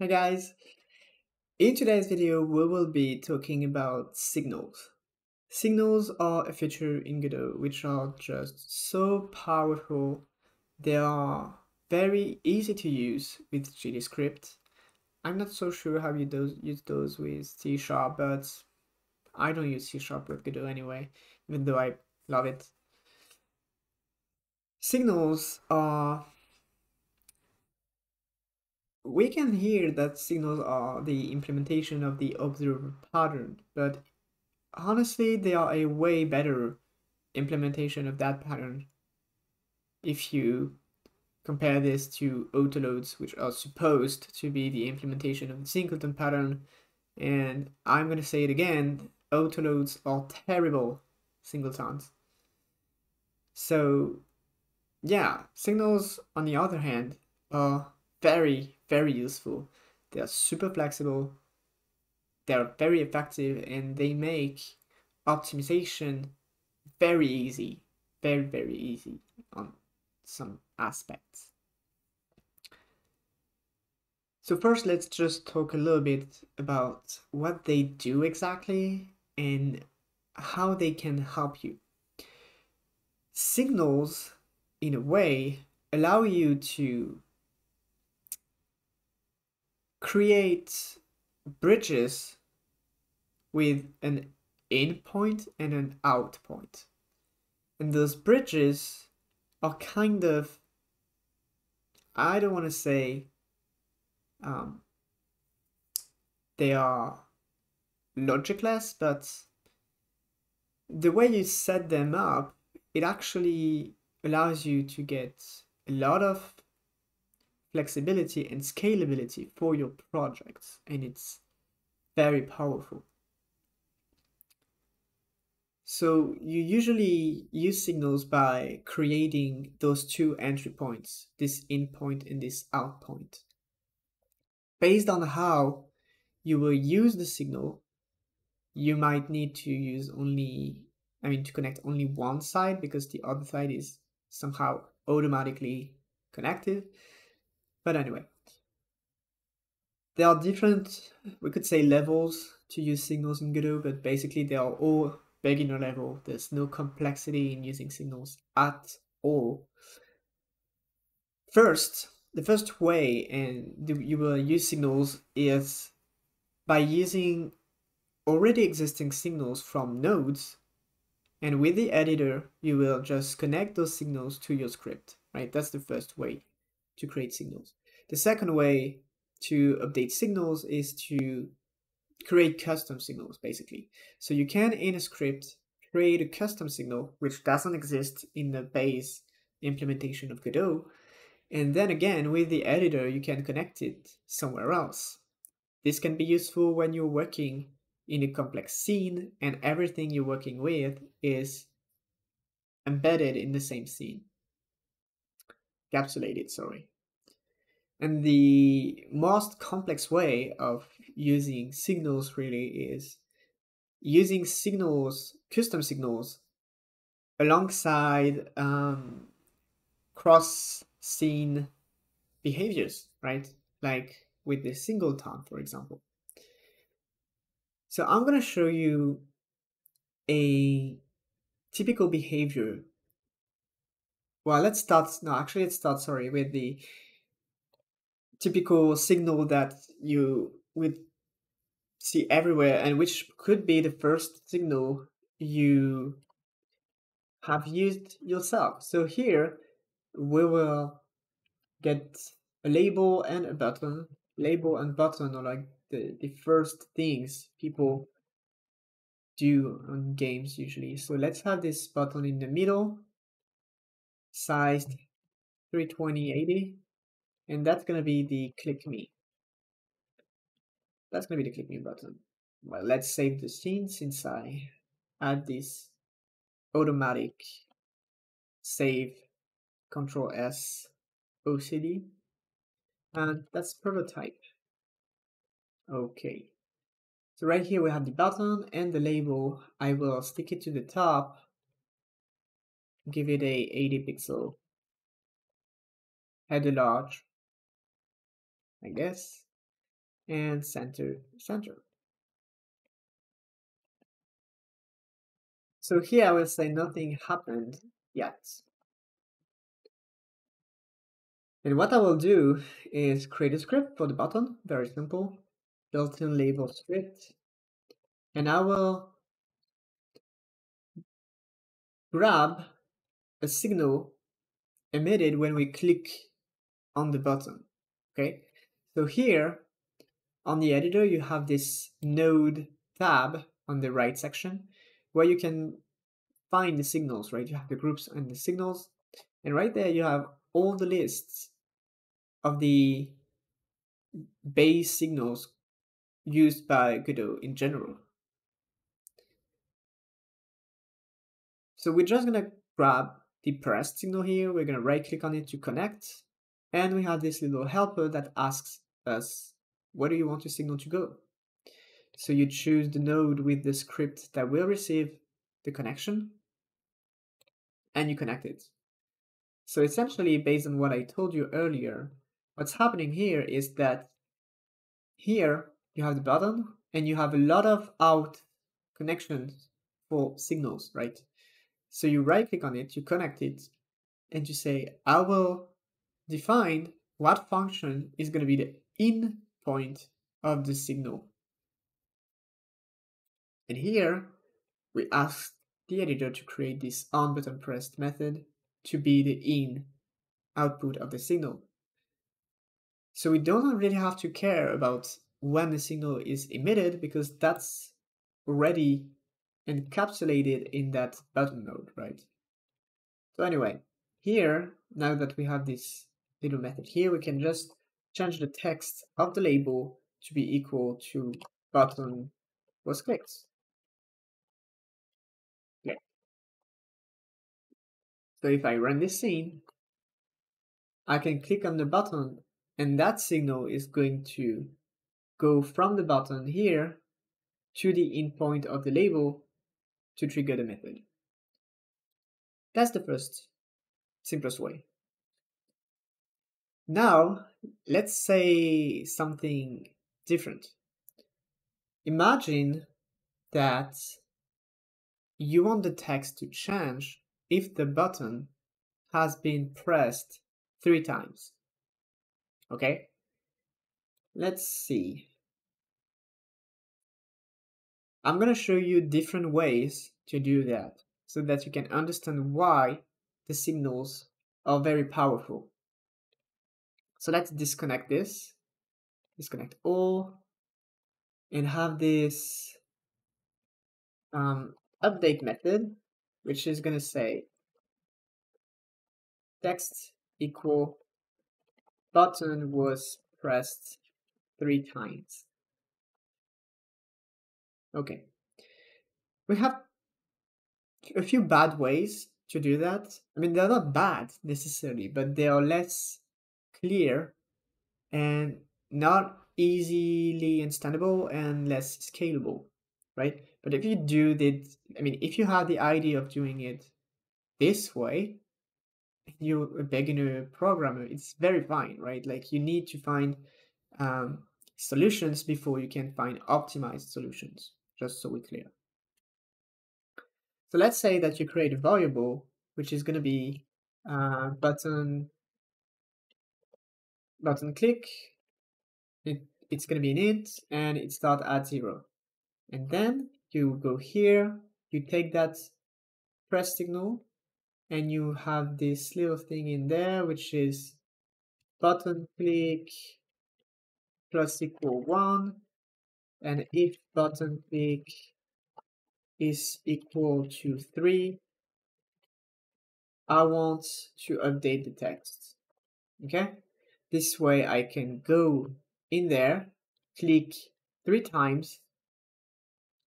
Hi guys! In today's video we will be talking about signals. Signals are a feature in Godot which are just so powerful. They are very easy to use with GDScript. I'm not so sure how you do, use those with C Sharp, but I don't use C Sharp with Godot anyway, even though I love it. Signals are we can hear that signals are the implementation of the observer pattern, but honestly, they are a way better implementation of that pattern if you compare this to autoloads, which are supposed to be the implementation of the singleton pattern. And I'm going to say it again, autoloads are terrible singletons. So yeah, signals, on the other hand, are very, very useful. They are super flexible, they're very effective, and they make optimization very easy, very, very easy on some aspects. So first, let's just talk a little bit about what they do exactly and how they can help you. Signals, in a way, allow you to create bridges with an in point and an out point. And those bridges are kind of, I don't want to say um, they are logicless, but the way you set them up, it actually allows you to get a lot of flexibility and scalability for your projects and it's very powerful. So you usually use signals by creating those two entry points, this in point and this out point. Based on how you will use the signal, you might need to use only, I mean, to connect only one side because the other side is somehow automatically connected. But anyway, there are different, we could say levels to use signals in Godot, but basically they are all beginner level. There's no complexity in using signals at all. First, the first way and you will use signals is by using already existing signals from nodes and with the editor you will just connect those signals to your script right that's the first way to create signals. The second way to update signals is to create custom signals basically. So you can in a script create a custom signal which doesn't exist in the base implementation of Godot. And then again, with the editor, you can connect it somewhere else. This can be useful when you're working in a complex scene and everything you're working with is embedded in the same scene encapsulated, sorry. And the most complex way of using signals really is using signals, custom signals, alongside um, cross-scene behaviors, right? Like with the singleton, for example. So I'm going to show you a typical behavior well, let's start, no, actually let's start, sorry, with the typical signal that you would see everywhere and which could be the first signal you have used yourself. So here we will get a label and a button. Label and button are like the, the first things people do on games usually. So let's have this button in the middle sized 32080 and that's going to be the click me. That's going to be the click me button. Well let's save the scene since i add this automatic save control s ocd and that's prototype. Okay. So right here we have the button and the label. I will stick it to the top give it a 80 pixel header large I guess and center, center. So here I will say nothing happened yet. And what I will do is create a script for the button, very simple, built-in label script. And I will grab a signal emitted when we click on the button, okay? So here on the editor, you have this node tab on the right section where you can find the signals, right? You have the groups and the signals. And right there, you have all the lists of the base signals used by Godot in general. So we're just gonna grab the pressed signal here, we're gonna right click on it to connect, and we have this little helper that asks us, where do you want your signal to go? So you choose the node with the script that will receive the connection, and you connect it. So essentially, based on what I told you earlier, what's happening here is that here you have the button and you have a lot of out connections for signals, right? So you right click on it, you connect it, and you say, I will define what function is going to be the in point of the signal. And here we ask the editor to create this on button pressed method to be the in output of the signal. So we don't really have to care about when the signal is emitted because that's already encapsulated in that button node, right? So anyway, here, now that we have this little method here, we can just change the text of the label to be equal to button was clicked. Okay. So if I run this scene, I can click on the button and that signal is going to go from the button here to the endpoint of the label to trigger the method. That's the first simplest way. Now, let's say something different. Imagine that you want the text to change if the button has been pressed three times. Okay? Let's see. I'm going to show you different ways to do that so that you can understand why the signals are very powerful. So let's disconnect this, disconnect all, and have this um, update method, which is going to say text equal button was pressed three times. Okay. We have a few bad ways to do that. I mean, they're not bad necessarily, but they are less clear and not easily understandable and less scalable, right? But if you do it, I mean, if you have the idea of doing it this way, you're a beginner programmer, it's very fine, right? Like you need to find um, solutions before you can find optimized solutions, just so we're clear. So let's say that you create a variable, which is going to be uh, button, button click, it, it's going to be an int, and it start at zero. And then you go here, you take that press signal, and you have this little thing in there, which is button click plus equal one, and if button click is equal to three, I want to update the text. Okay, this way I can go in there, click three times,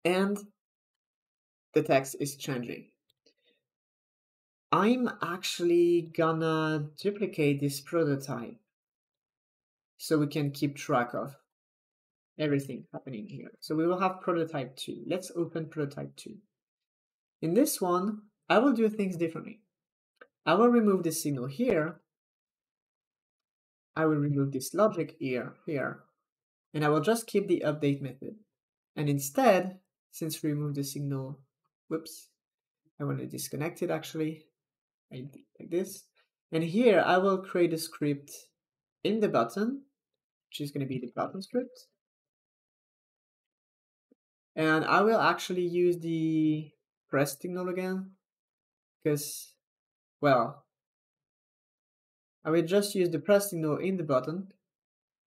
and the text is changing. I'm actually gonna duplicate this prototype so we can keep track of everything happening here. So we will have prototype 2. Let's open prototype 2. In this one, I will do things differently. I will remove this signal here. I will remove this logic here, here. And I will just keep the update method. And instead, since we removed the signal, whoops, I want to disconnect it actually, like this. And here I will create a script in the button, which is going to be the button script. And I will actually use the press signal again, because, well, I will just use the press signal in the button,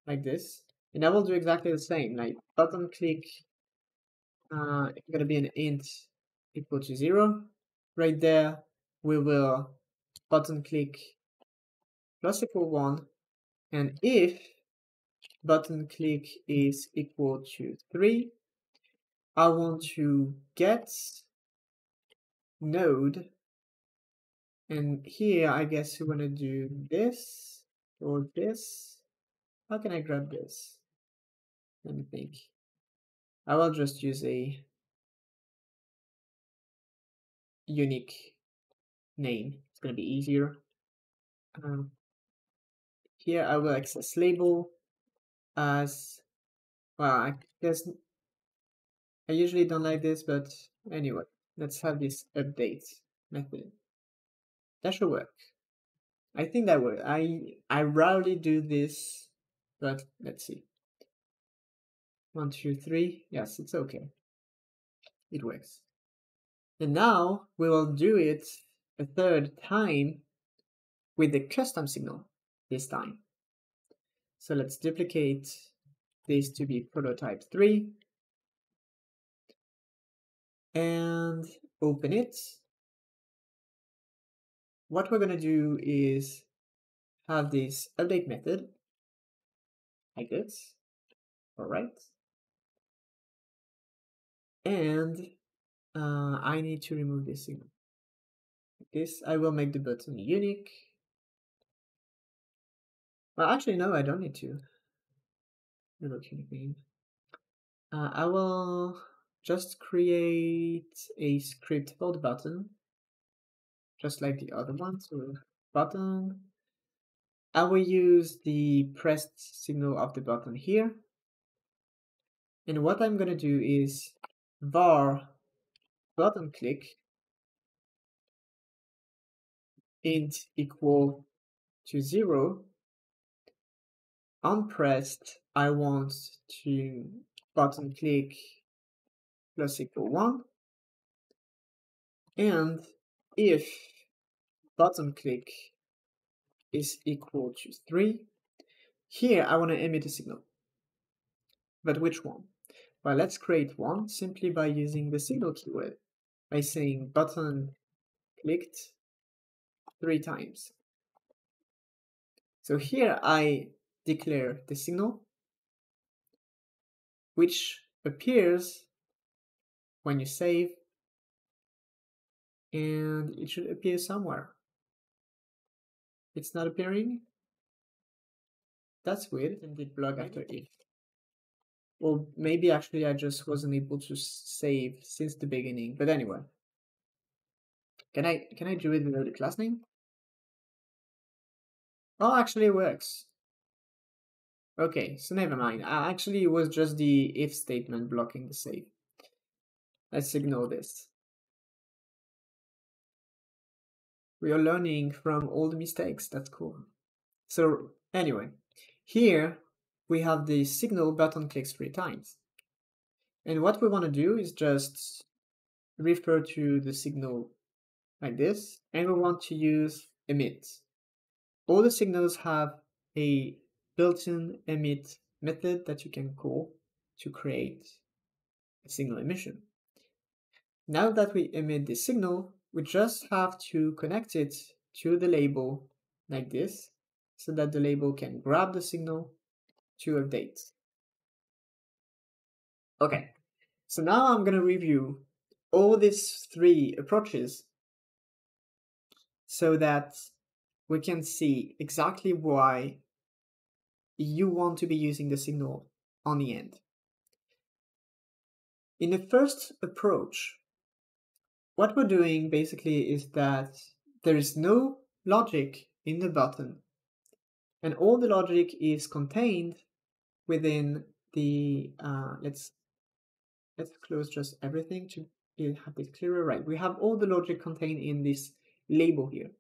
like this. And I will do exactly the same, like button click, uh, it's to be an int equal to zero. Right there, we will button click plus equal one. And if button click is equal to three, I want to get node. And here, I guess we want to do this or this. How can I grab this? Let me think. I will just use a unique name. It's going to be easier. Um, here I will access label as, well, I guess I usually don't like this, but anyway, let's have this update method. That should work. I think that would. I I rarely do this, but let's see. One, two, three. Yes, it's okay. It works. And now we will do it a third time with the custom signal this time. So let's duplicate this to be prototype 3 and open it. What we're going to do is have this update method like this. All right. And uh, I need to remove this signal. This, I will make the button unique. Well, actually, no, I don't need to. Revoke unique name. Uh, I will just create a script for the button, just like the other one. So button. I will use the pressed signal of the button here. And what I'm going to do is var button click int equal to zero unpressed I want to button click plus equal one. And if button click is equal to three here I want to emit a signal. But which one? Well let's create one simply by using the signal keyword by saying button clicked three times. So here I declare the signal, which appears when you save, and it should appear somewhere. It's not appearing? That's weird, and did block after if. Well, maybe actually I just wasn't able to save since the beginning. But anyway. Can I can I do it without the class name? Oh, actually it works. Okay, so never mind. Actually, it was just the if statement blocking the save. Let's ignore this. We are learning from all the mistakes. That's cool. So anyway, here we have the signal button clicks three times. And what we want to do is just refer to the signal like this, and we want to use emit. All the signals have a built-in emit method that you can call to create a signal emission. Now that we emit the signal, we just have to connect it to the label like this so that the label can grab the signal to update. Okay, so now I'm going to review all these three approaches so that we can see exactly why you want to be using the signal on the end. In the first approach, what we're doing basically is that there is no logic in the button and all the logic is contained within the uh, let's let's close just everything to have this clearer. Right, we have all the logic contained in this label here.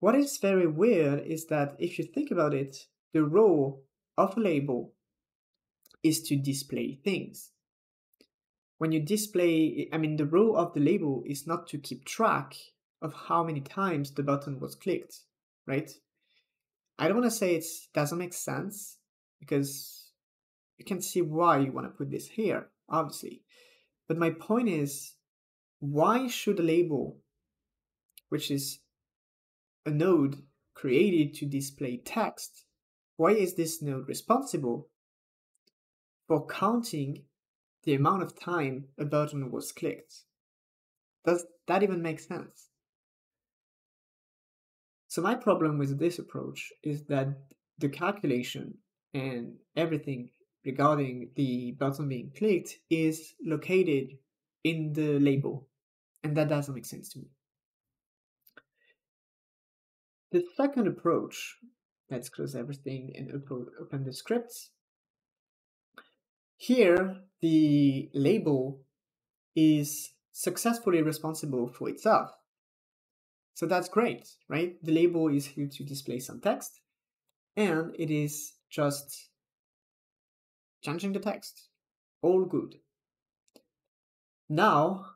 What is very weird is that if you think about it, the role of a label is to display things. When you display, I mean, the role of the label is not to keep track of how many times the button was clicked, right? I don't want to say it doesn't make sense because you can see why you want to put this here, obviously. But my point is, why should a label, which is a node created to display text, why is this node responsible for counting the amount of time a button was clicked? Does that even make sense? So my problem with this approach is that the calculation and everything regarding the button being clicked is located in the label. And that doesn't make sense to me. The second approach, let's close everything and open the scripts. Here, the label is successfully responsible for itself. So that's great, right? The label is here to display some text and it is just changing the text. All good. Now,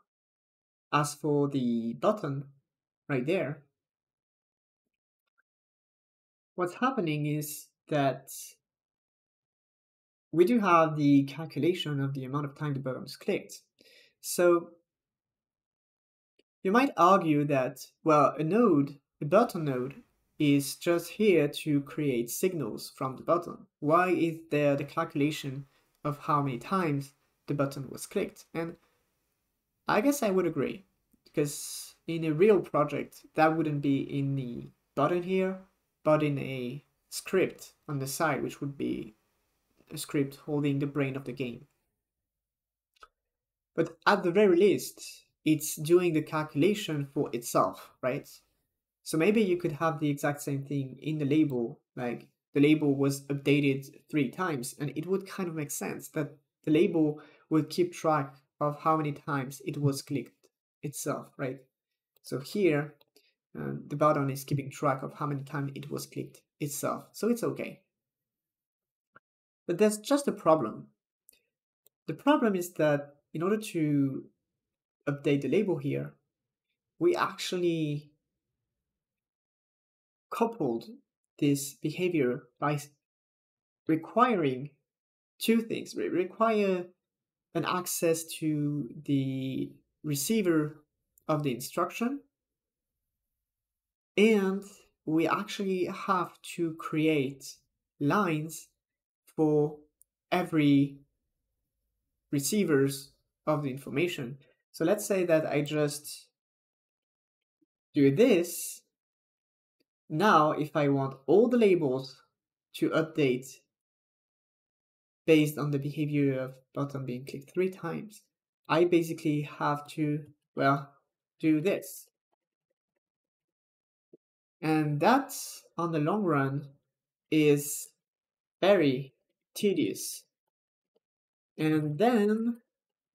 as for the button right there, what's happening is that we do have the calculation of the amount of time the button is clicked. So you might argue that, well, a node, a button node, is just here to create signals from the button. Why is there the calculation of how many times the button was clicked? And I guess I would agree, because in a real project, that wouldn't be in the button here, but in a script on the side, which would be script holding the brain of the game. But at the very least, it's doing the calculation for itself, right? So maybe you could have the exact same thing in the label, like the label was updated three times, and it would kind of make sense that the label would keep track of how many times it was clicked itself, right? So here, uh, the button is keeping track of how many times it was clicked itself, so it's okay. But there's just a problem. The problem is that in order to update the label here, we actually coupled this behavior by requiring two things. We require an access to the receiver of the instruction and we actually have to create lines for every receivers of the information so let's say that I just do this. Now, if I want all the labels to update based on the behavior of button being clicked three times, I basically have to, well, do this. And that, on the long run, is very tedious. And then,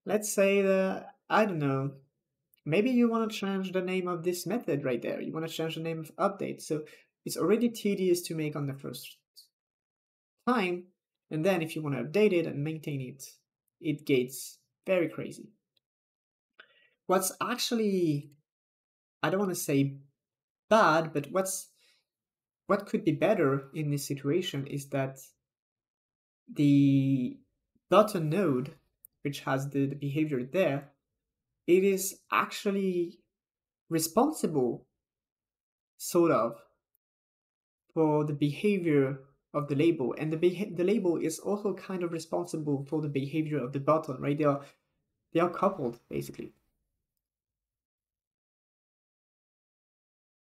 let's say that I don't know. Maybe you want to change the name of this method right there. You want to change the name of update. So it's already tedious to make on the first time. And then if you want to update it and maintain it, it gets very crazy. What's actually, I don't want to say bad, but what's what could be better in this situation is that the button node, which has the, the behavior there, it is actually responsible, sort of, for the behavior of the label. And the, the label is also kind of responsible for the behavior of the button, right? They are, they are coupled, basically.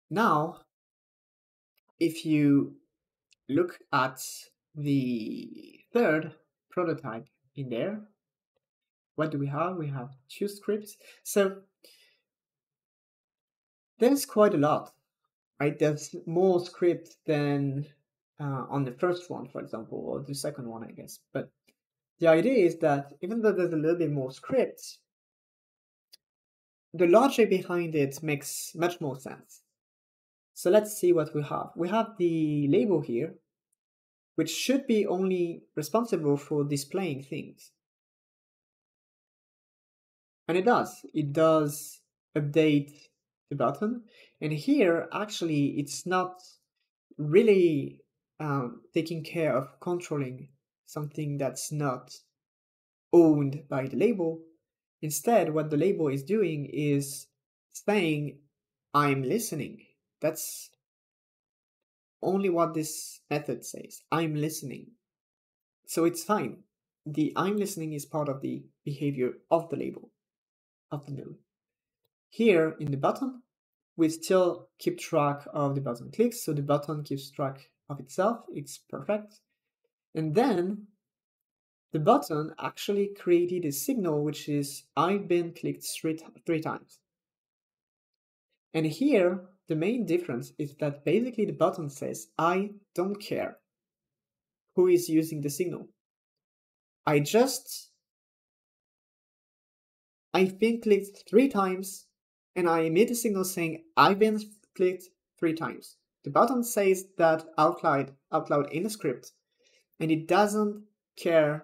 Now, if you look at the third prototype in there, what do we have? We have two scripts. So there's quite a lot, right? There's more script than uh, on the first one, for example, or the second one, I guess. But the idea is that even though there's a little bit more script, the logic behind it makes much more sense. So let's see what we have. We have the label here, which should be only responsible for displaying things. And it does. It does update the button. And here, actually, it's not really um, taking care of controlling something that's not owned by the label. Instead, what the label is doing is saying, I'm listening. That's only what this method says. I'm listening. So it's fine. The I'm listening is part of the behavior of the label, of the node. Here in the button, we still keep track of the button clicks, so the button keeps track of itself. It's perfect. And then the button actually created a signal which is I've been clicked three, three times. And here, the main difference is that basically the button says, I don't care who is using the signal. I just, I've been clicked three times and I emit a signal saying, I've been clicked three times. The button says that out loud, out loud in the script, and it doesn't care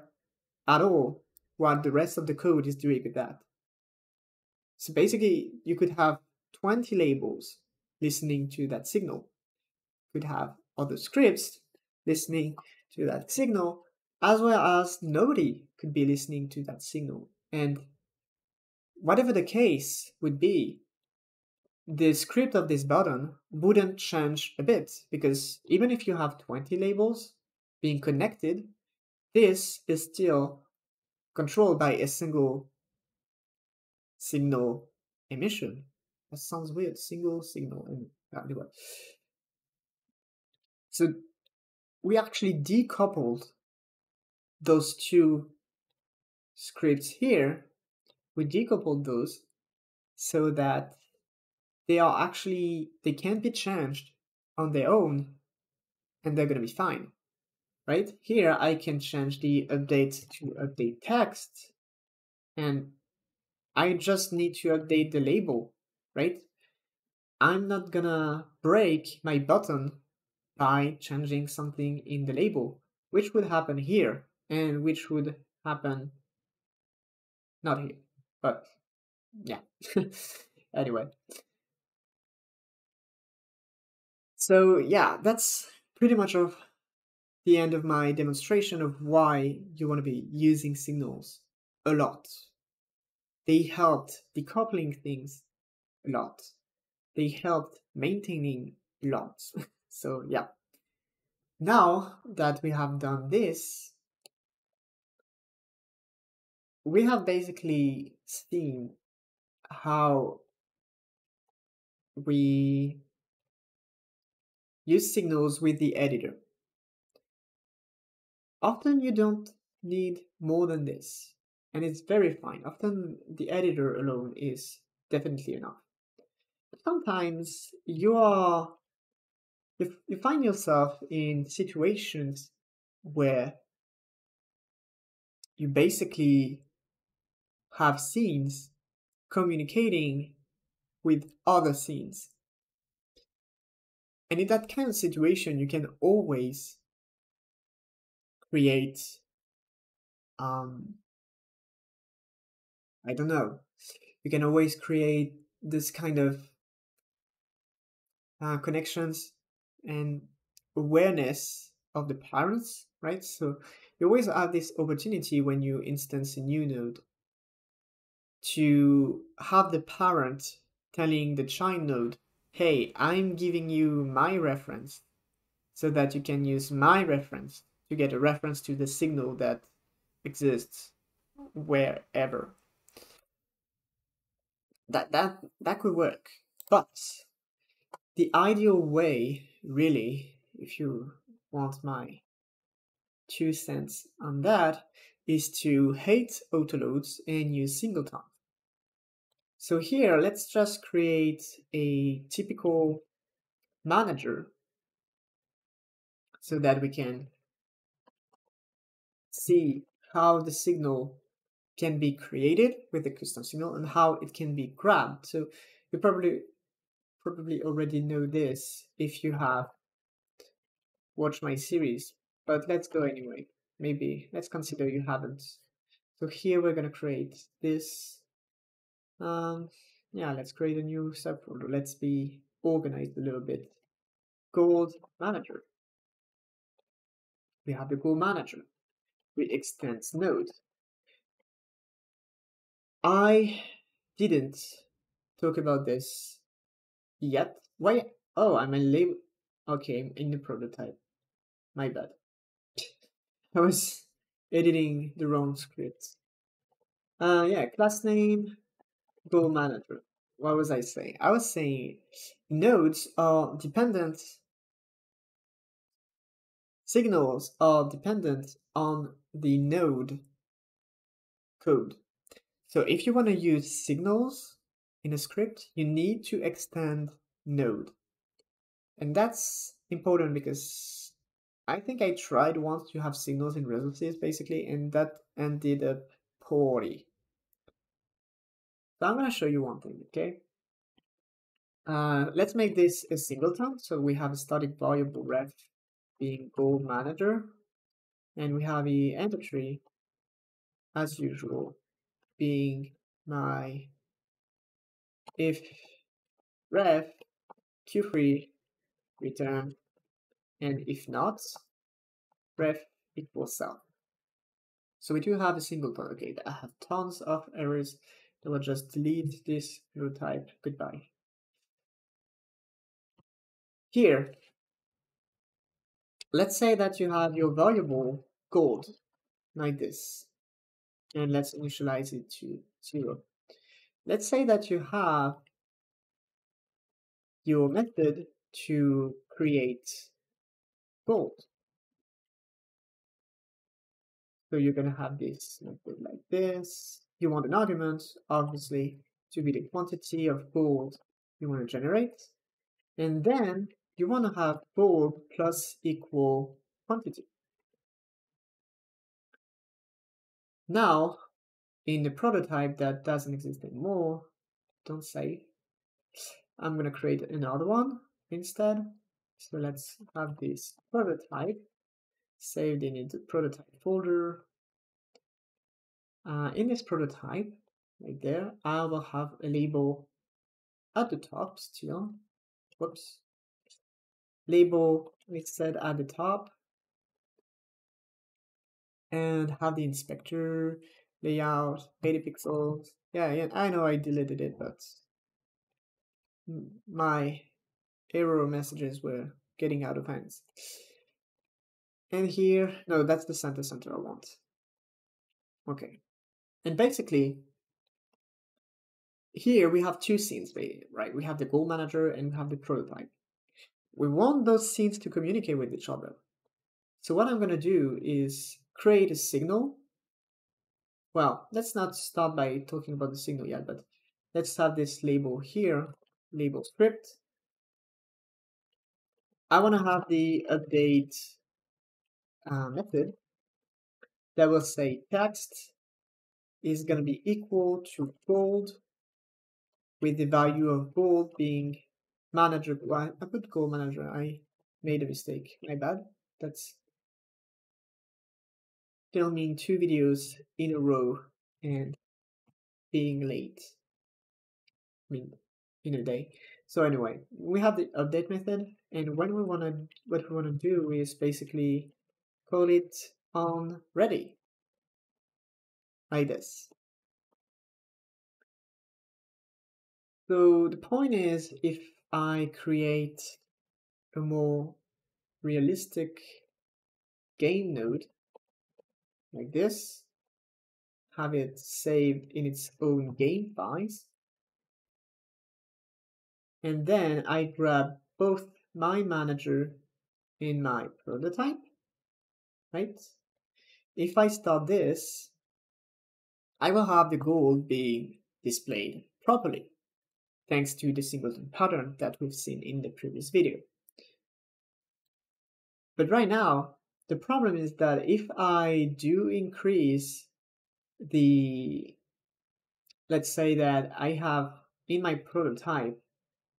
at all what the rest of the code is doing with that. So basically, you could have 20 labels listening to that signal. Could have other scripts listening to that signal, as well as nobody could be listening to that signal. And whatever the case would be, the script of this button wouldn't change a bit because even if you have 20 labels being connected, this is still controlled by a single signal emission. That sounds weird. Single signal. Anyway. So we actually decoupled those two scripts here. We decoupled those so that they are actually, they can't be changed on their own and they're going to be fine. Right here, I can change the update to update text and I just need to update the label, right? I'm not gonna break my button by changing something in the label, which would happen here and which would happen not here, but yeah. anyway, So yeah, that's pretty much of the end of my demonstration of why you want to be using signals a lot. They helped decoupling things lot. They helped maintaining lots. so yeah. Now that we have done this, we have basically seen how we use signals with the editor. Often you don't need more than this, and it's very fine. Often the editor alone is definitely enough. Sometimes you are you, you find yourself in situations where you basically have scenes communicating with other scenes. And in that kind of situation, you can always create, um, I don't know, you can always create this kind of uh, connections and awareness of the parents, right? So you always have this opportunity when you instance a new node to have the parent telling the child node hey, I'm giving you my reference so that you can use my reference to get a reference to the signal that exists wherever. That, that, that could work. But the ideal way, really, if you want my two cents on that, is to hate autoloads and use singletons. So here, let's just create a typical manager. so that we can see how the signal can be created with the custom signal and how it can be grabbed. So you probably probably already know this if you have watched my series, but let's go anyway. Maybe let's consider you haven't. So here we're gonna create this. Um, yeah, let's create a new subfolder. Let's be organized a little bit. Gold manager. We have the gold manager. We extend node. I didn't talk about this yet. Why? Oh, I'm a label. Okay, in the prototype. My bad. I was editing the wrong script. Uh, yeah, class name, gold manager. What was I saying? I was saying nodes are dependent, signals are dependent on the node code. So if you want to use signals in a script, you need to extend node. And that's important because I think I tried once to have signals in resources basically, and that ended up poorly. So I'm going to show you one thing, okay? Uh, let's make this a singleton. So we have a static variable ref being gold manager, and we have the entry as usual being my if ref queue_free return. And if not ref equals self so we do have a singleton okay i have tons of errors I will just delete this type. Goodbye. Here let's say that you have your variable gold like this and let's initialize it to zero. Let's say that you have your method to create gold. So you're going to have this method like this. You want an argument, obviously, to be the quantity of gold you want to generate. And then you want to have gold plus equal quantity. Now, in the prototype that doesn't exist anymore, don't say, I'm to create another one instead. So let's have this prototype saved in the prototype folder. Uh, in this prototype, right there, I will have a label at the top still. Whoops. Label instead at the top and have the inspector layout, 80 pixels. Yeah, yeah, I know I deleted it, but my error messages were getting out of hands. And here, no, that's the center center I want. Okay. And basically, here we have two scenes, right? We have the gold manager and we have the prototype. We want those scenes to communicate with each other. So what I'm going to do is create a signal. Well, let's not start by talking about the signal yet, but let's have this label here, label script. I want to have the update uh, method that will say text is going to be equal to gold with the value of gold being manager. I put gold manager. I made a mistake. My bad. That's filming two videos in a row and being late. I mean, in a day. So anyway, we have the update method, and when we want to, what we want to do is basically call it on ready, like this. So the point is, if I create a more realistic game node, like this, have it saved in its own game files. And then I grab both my manager in my prototype, right? If I start this, I will have the gold being displayed properly, thanks to the singleton pattern that we've seen in the previous video. But right now, the problem is that if I do increase the, let's say that I have in my prototype,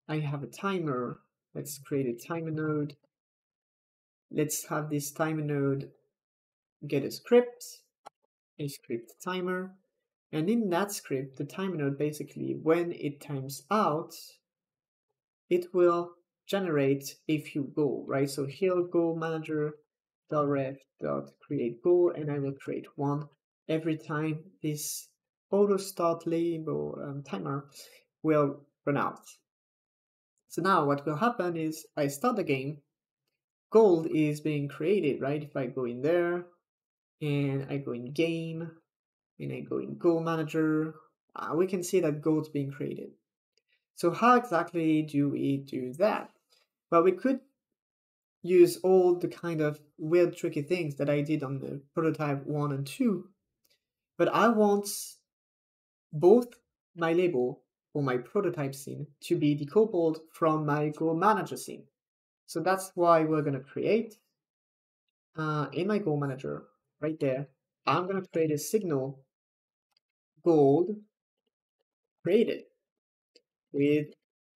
I have a timer. Let's create a timer node. Let's have this timer node get a script, a script timer. And in that script, the timer node basically, when it times out, it will generate a few goal, right? So here gold manager dot create goal, and I will create one every time this auto start label um, timer will run out. So now what will happen is I start the game, gold is being created, right? If I go in there and I go in game and I go in gold manager, uh, we can see that gold's being created. So how exactly do we do that? Well, we could use all the kind of weird tricky things that I did on the prototype 1 and 2, but I want both my label or my prototype scene to be decoupled from my gold manager scene. So that's why we're going to create uh, in my gold manager right there, I'm going to create a signal gold created with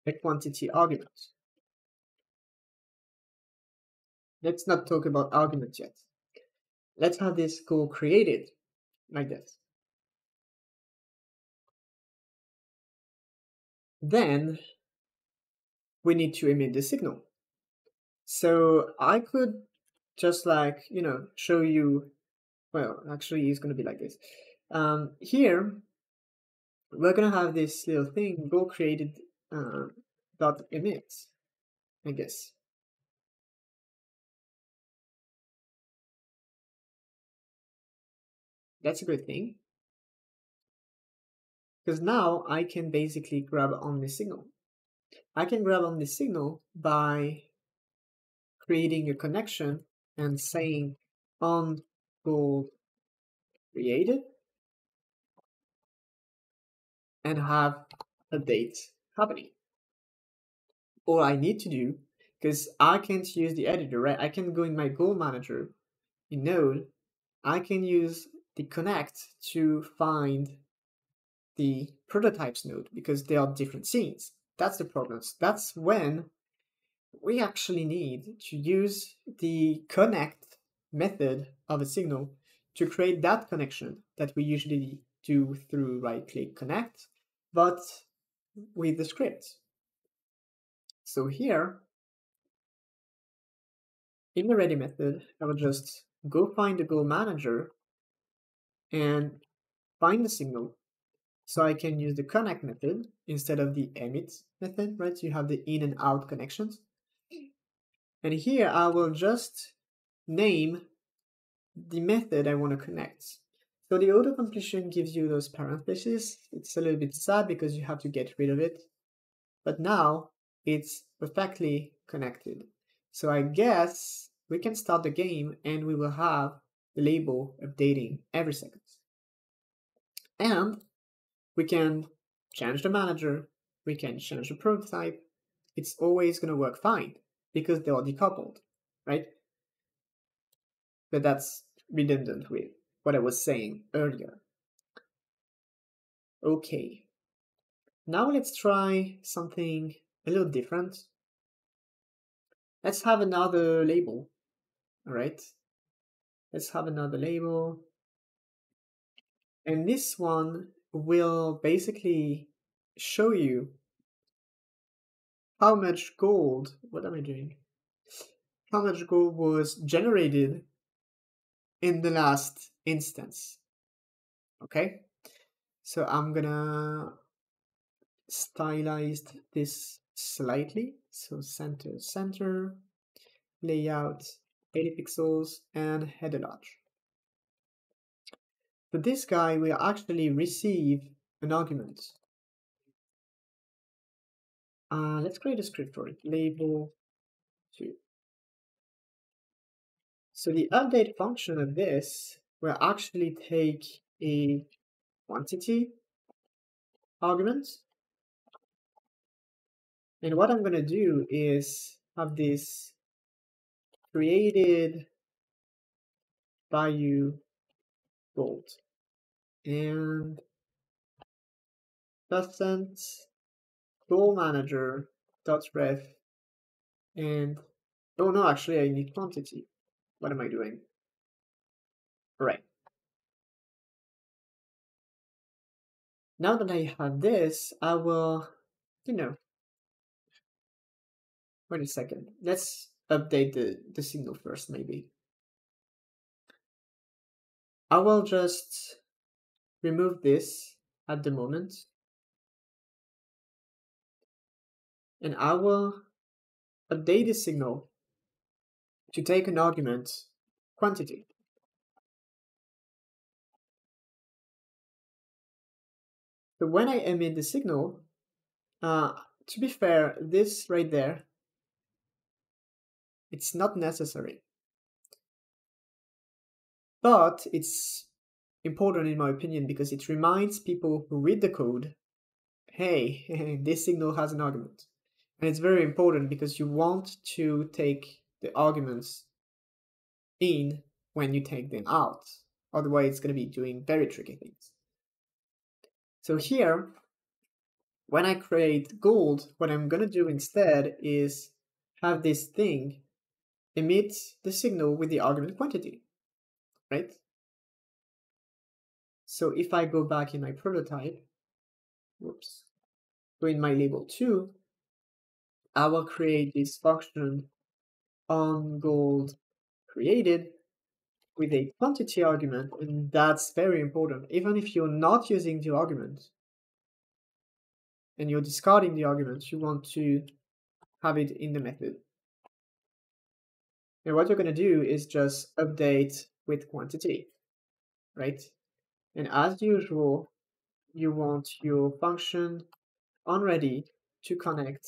a quantity argument. Let's not talk about arguments yet. Let's have this gold created like this. Then we need to emit the signal. So I could just like, you know, show you, well, actually it's going to be like this. Um, here, we're going to have this little thing, gold created uh, dot emit, I guess. That's a good thing. Because now I can basically grab on the signal. I can grab on the signal by creating a connection and saying on gold created and have a date happening. All I need to do, because I can't use the editor, right? I can go in my gold manager in Node. I can use the connect to find the prototypes node because they are different scenes. That's the problem. That's when we actually need to use the connect method of a signal to create that connection that we usually do through right click connect, but with the script. So here, in the ready method, I will just go find the gold manager and find the signal so I can use the connect method instead of the emit method, right? So you have the in and out connections. And here I will just name the method I want to connect. So the auto completion gives you those parentheses. It's a little bit sad because you have to get rid of it. But now it's perfectly connected. So I guess we can start the game and we will have the label updating every second. And we can change the manager, we can change the prototype. It's always going to work fine because they are decoupled, right? But that's redundant with what I was saying earlier. Okay, now let's try something a little different. Let's have another label, all right? Let's have another label. And this one will basically show you how much gold, what am I doing? How much gold was generated in the last instance. Okay, so I'm gonna stylize this slightly. So center, center, layout, 80 pixels, and header large. For this guy will actually receive an argument. Uh, let's create a script for it. Label 2. So the update function of this will actually take a quantity argument. And what I'm going to do is have this created by you gold. And percent gold manager dot ref and oh no actually I need quantity. What am I doing? Right. Now that I have this I will you know wait a second. Let's update the the signal first maybe I will just remove this at the moment and I will update the signal to take an argument quantity. So when I emit the signal, uh, to be fair, this right there, it's not necessary but it's important in my opinion because it reminds people who read the code, hey, this signal has an argument. And it's very important because you want to take the arguments in when you take them out. Otherwise, it's going to be doing very tricky things. So here, when I create gold, what I'm going to do instead is have this thing emit the signal with the argument quantity right? So if I go back in my prototype, whoops, go in my label two, I will create this function on gold created with a quantity argument, and that's very important. Even if you're not using the argument and you're discarding the argument, you want to have it in the method. And what you're going to do is just update with quantity, right? And as usual, you want your function onReady to connect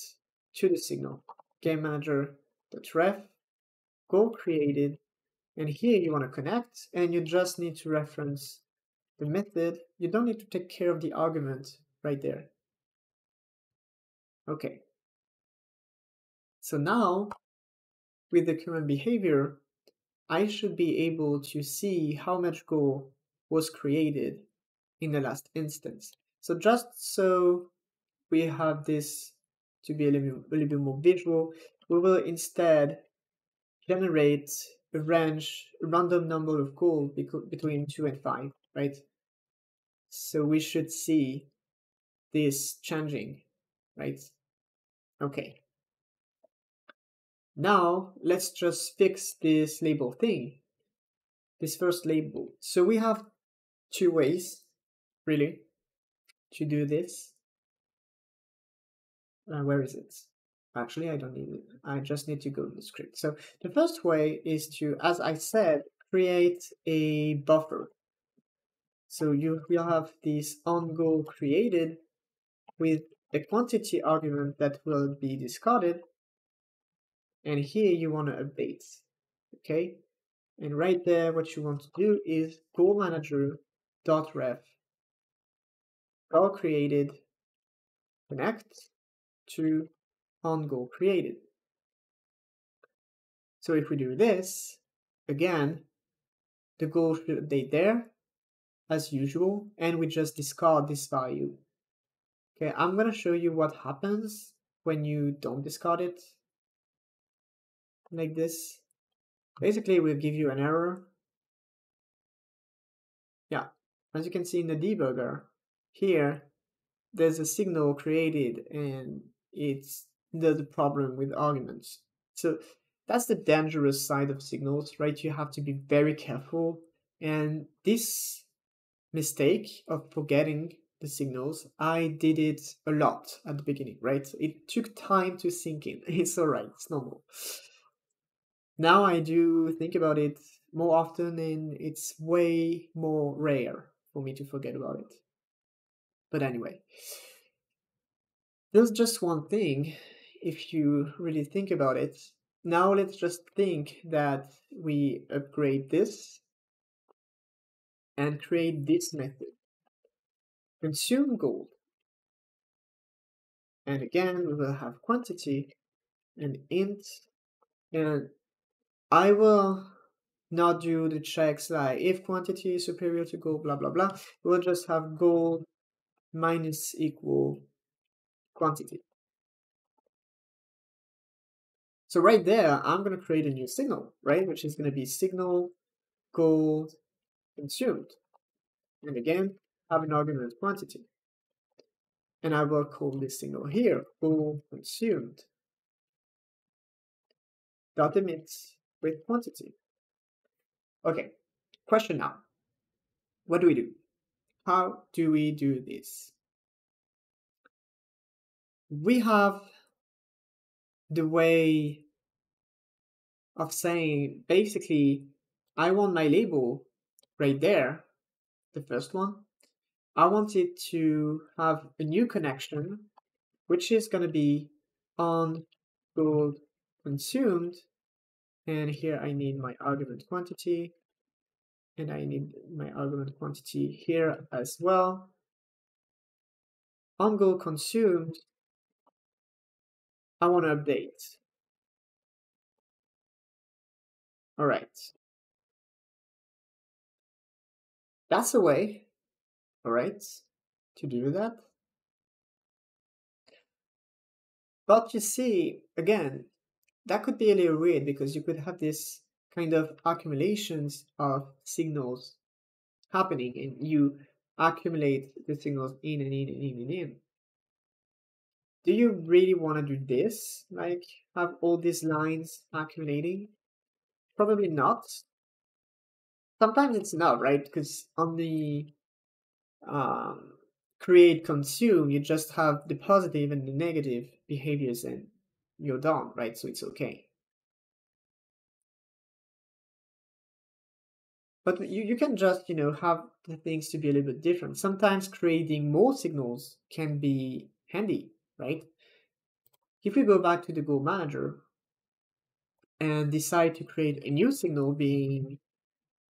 to the signal. Game manager.ref, gold created, and here you want to connect, and you just need to reference the method. You don't need to take care of the argument right there. Okay. So now, with the current behavior, I should be able to see how much goal was created in the last instance. So just so we have this to be a little, a little bit more visual, we will instead generate a range, a random number of gold between 2 and 5, right? So we should see this changing, right? Okay. Now let's just fix this label thing, this first label. So we have two ways, really, to do this. Uh, where is it? Actually, I don't need it. I just need to go to the script. So the first way is to, as I said, create a buffer. So you will have this on gold created with the quantity argument that will be discarded and here you want to update okay? And right there what you want to do is gold manager dot ref gold created connect to on gold created. So if we do this again the goal should update there as usual and we just discard this value. Okay i'm going to show you what happens when you don't discard it like this. Basically, will give you an error. Yeah, as you can see in the debugger, here, there's a signal created and it's the, the problem with arguments. So that's the dangerous side of signals, right? You have to be very careful. And this mistake of forgetting the signals, I did it a lot at the beginning, right? It took time to sink in. It's all right, it's normal now I do think about it more often and it's way more rare for me to forget about it. But anyway, there's just one thing if you really think about it. Now let's just think that we upgrade this and create this method. Consume gold. And again, we will have quantity and int and I will not do the checks like if quantity is superior to gold, blah, blah, blah. We'll just have gold minus equal quantity. So right there, I'm going to create a new signal, right? Which is going to be signal gold consumed. And again, have an argument quantity. And I will call this signal here gold consumed dot emits with quantity. Okay, question now. What do we do? How do we do this? We have the way of saying basically, I want my label right there, the first one. I want it to have a new connection, which is going to be on gold consumed and here I need my argument quantity and I need my argument quantity here as well. On gold consumed, I want to update. All right. That's a way, all right, to do that. But you see, again, that could be a little weird because you could have this kind of accumulations of signals happening and you accumulate the signals in and in and in and in. Do you really want to do this? Like have all these lines accumulating? Probably not. Sometimes it's not, right? Because on the um, create consume, you just have the positive and the negative behaviors and you're done, right? So it's okay. But you, you can just, you know, have the things to be a little bit different. Sometimes creating more signals can be handy, right? If we go back to the Gold Manager and decide to create a new signal being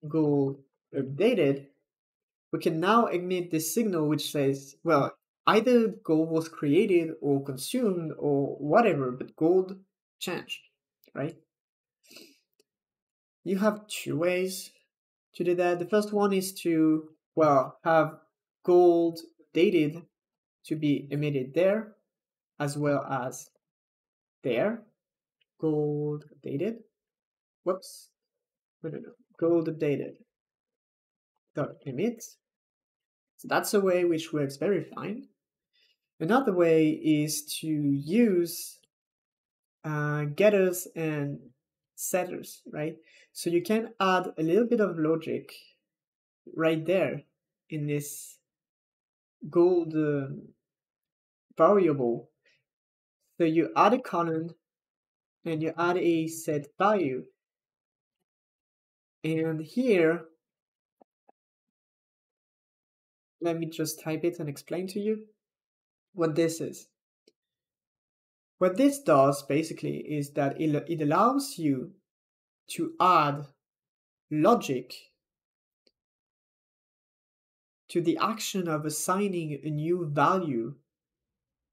Gold updated, we can now emit this signal which says, well, either gold was created or consumed or whatever, but gold changed, right? You have two ways to do that. The first one is to, well, have gold dated to be emitted there as well as there. Gold dated. Whoops. No, no, no. Gold updated. Dot emit. So that's a way which works very fine. Another way is to use uh, getters and setters, right? So you can add a little bit of logic right there in this gold uh, variable. So you add a column and you add a set value. And here, let me just type it and explain to you what this is. What this does basically is that it, it allows you to add logic to the action of assigning a new value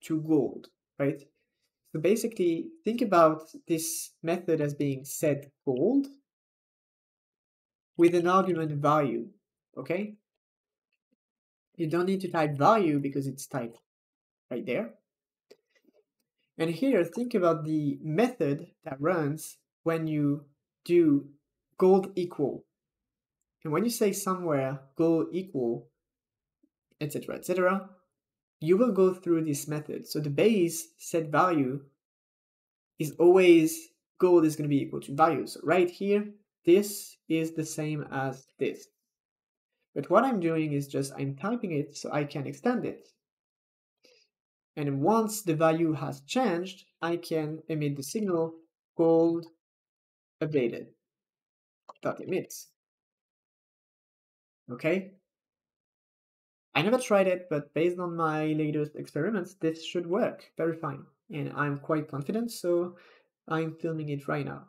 to gold, right? So basically, think about this method as being set gold with an argument value, okay? You don't need to type value because it's typed right there. And here, think about the method that runs when you do gold equal. And when you say somewhere gold equal, etc., etc., you will go through this method. So the base set value is always gold is going to be equal to value. So right here, this is the same as this. But what I'm doing is just I'm typing it so I can extend it. And once the value has changed, I can emit the signal called updated dot emits. Okay? I never tried it, but based on my latest experiments, this should work very fine. And I'm quite confident, so I'm filming it right now.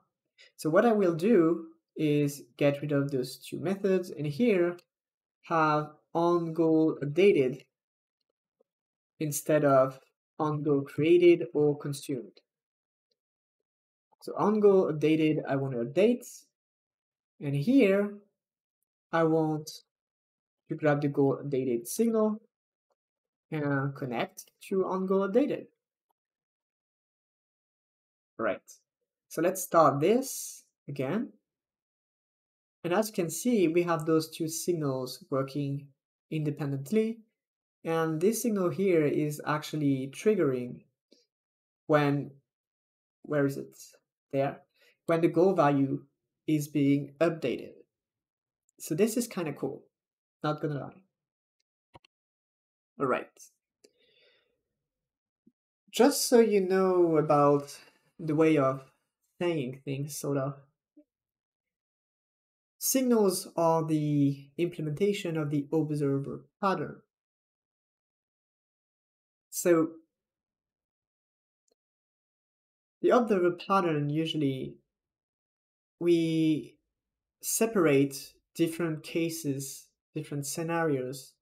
So what I will do is get rid of those two methods and here have on gold updated instead of on gold created or consumed. So on gold updated, I want to update. And here, I want to grab the gold updated signal and connect to on gold updated. Right. So let's start this again. And as you can see, we have those two signals working independently. And this signal here is actually triggering when, where is it? There. When the goal value is being updated. So this is kind of cool. Not gonna lie. All right. Just so you know about the way of saying things, sort of, Signals are the implementation of the observer pattern. So the observer pattern usually we separate different cases, different scenarios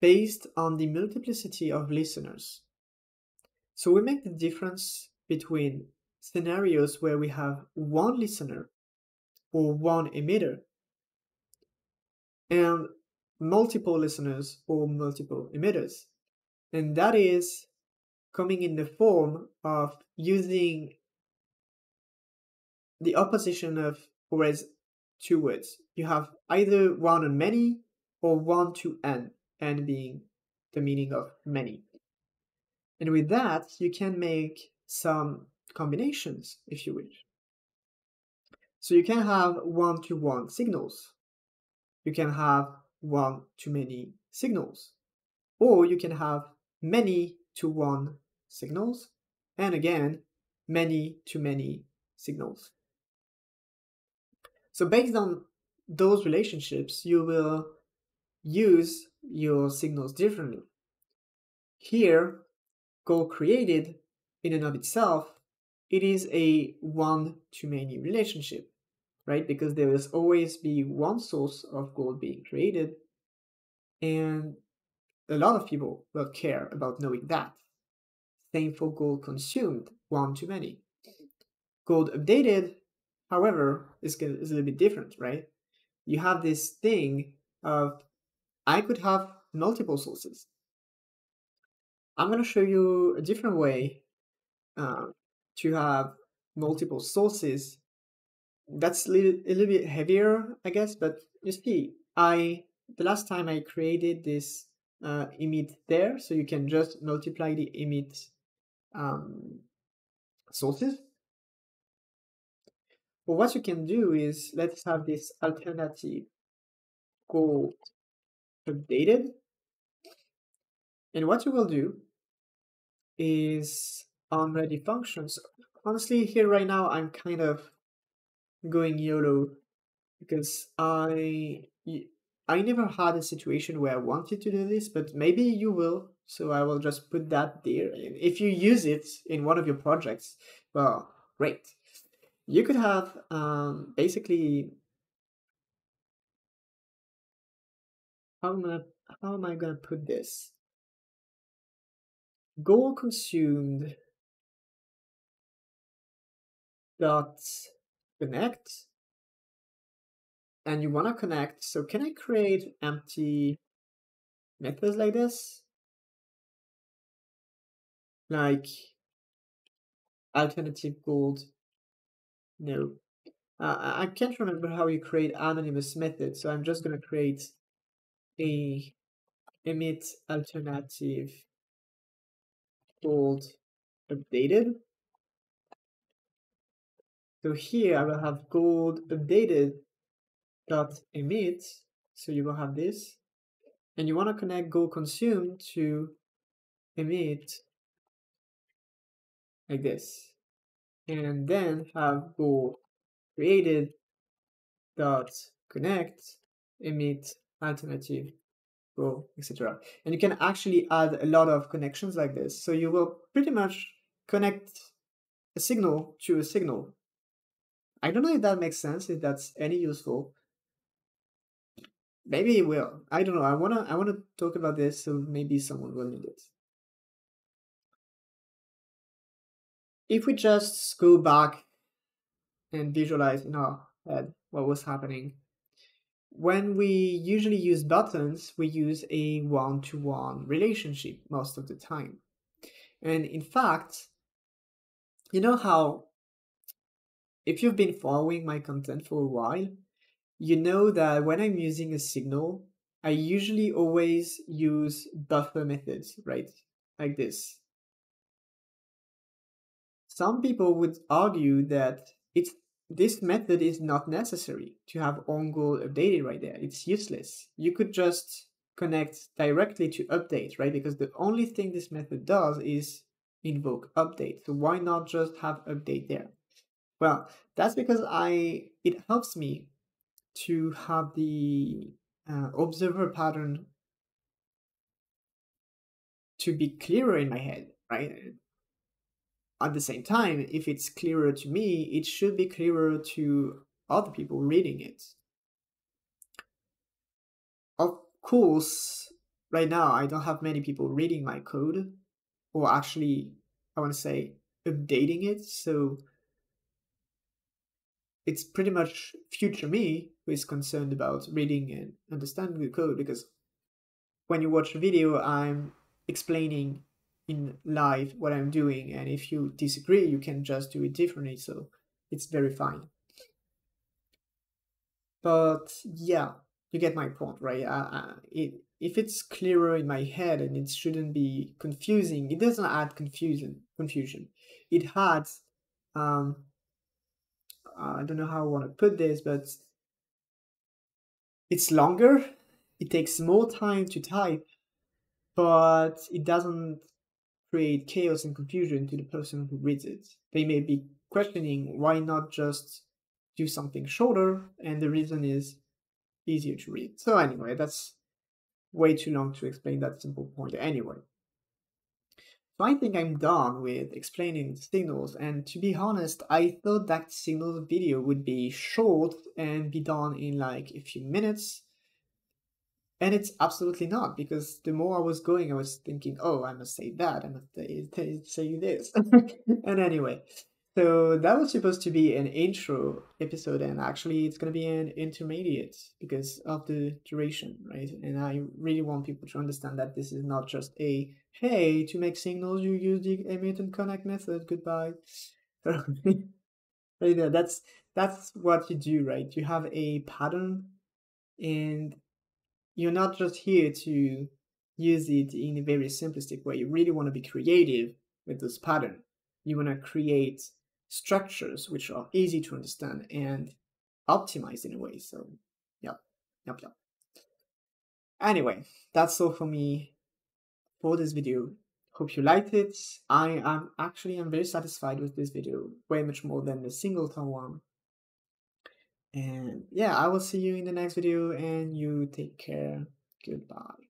based on the multiplicity of listeners. So we make the difference between scenarios where we have one listener or one emitter and multiple listeners or multiple emitters. And that is coming in the form of using the opposition of whereas two words. You have either one and many or one to n, n being the meaning of many. And with that, you can make some combinations if you wish. So you can have one-to-one signals. You can have one-to-many signals. Or you can have many-to-one signals. And again, many-to-many signals. So based on those relationships, you will use your signals differently. Here, gold created in and of itself, it is a one-to-many relationship right? Because there will always be one source of gold being created, and a lot of people will care about knowing that. Same for gold consumed, one too many. Gold updated, however, is, a little bit different, right? You have this thing of I could have multiple sources. I'm going to show you a different way uh, to have multiple sources that's a little, a little bit heavier, I guess. But you see, I the last time I created this uh, emit there, so you can just multiply the emit um, sources. But what you can do is let's have this alternative called updated. And what you will do is on ready functions. Honestly, here right now, I'm kind of going YOLO because I I never had a situation where I wanted to do this, but maybe you will. So I will just put that there. If you use it in one of your projects, well, great. You could have um, basically how am I how am I gonna put this? Gold consumed dot connect and you want to connect. So can I create empty methods like this? Like alternative gold? No. Uh, I can't remember how you create anonymous method, so I'm just going to create a emit alternative gold updated so here I will have gold updated dot emit. So you will have this. And you want to connect go consume to emit like this. And then have gold created dot connect emit alternative go etc and you can actually add a lot of connections like this so you will pretty much connect a signal to a signal I don't know if that makes sense, if that's any useful. Maybe it will. I don't know. I wanna I wanna talk about this so maybe someone will need it. if we just go back and visualize in our head what was happening, when we usually use buttons, we use a one-to-one relationship most of the time. And in fact, you know how if you've been following my content for a while, you know that when I'm using a signal, I usually always use buffer methods, right? Like this. Some people would argue that it's this method is not necessary to have on gold updated right there. It's useless. You could just connect directly to update, right? Because the only thing this method does is invoke update. So why not just have update there? Well, that's because I it helps me to have the uh, observer pattern to be clearer in my head, right? At the same time, if it's clearer to me, it should be clearer to other people reading it. Of course, right now I don't have many people reading my code, or actually, I want to say, updating it. So it's pretty much future me who is concerned about reading and understanding the code because when you watch a video, I'm explaining in live what I'm doing, and if you disagree, you can just do it differently. So it's very fine. But yeah, you get my point, right? Uh, it, if it's clearer in my head and it shouldn't be confusing, it doesn't add confusion. Confusion. It adds. Um, Uh, I don't know how I want to put this, but it's longer. It takes more time to type, but it doesn't create chaos and confusion to the person who reads it. They may be questioning why not just do something shorter, and the reason is easier to read. So anyway, that's way too long to explain that simple point anyway. So I think I'm done with explaining signals and to be honest, I thought that signals video would be short and be done in like a few minutes and it's absolutely not because the more I was going, I was thinking, oh, I must say that, I must say, say this. and anyway, so that was supposed to be an intro episode, and actually, it's going to be an intermediate because of the duration, right? And I really want people to understand that this is not just a hey, to make signals, you use the emit and connect method, goodbye. right, there, that's that's what you do, right? You have a pattern and you're not just here to use it in a very simplistic way. You really want to be creative with this pattern. You want to create structures which are easy to understand and optimized in a way. So, yep, yep, yep. Anyway, that's all for me for this video. Hope you liked it. I am actually I'm very satisfied with this video, way much more than the singleton one. And yeah, I will see you in the next video and you take care. Goodbye.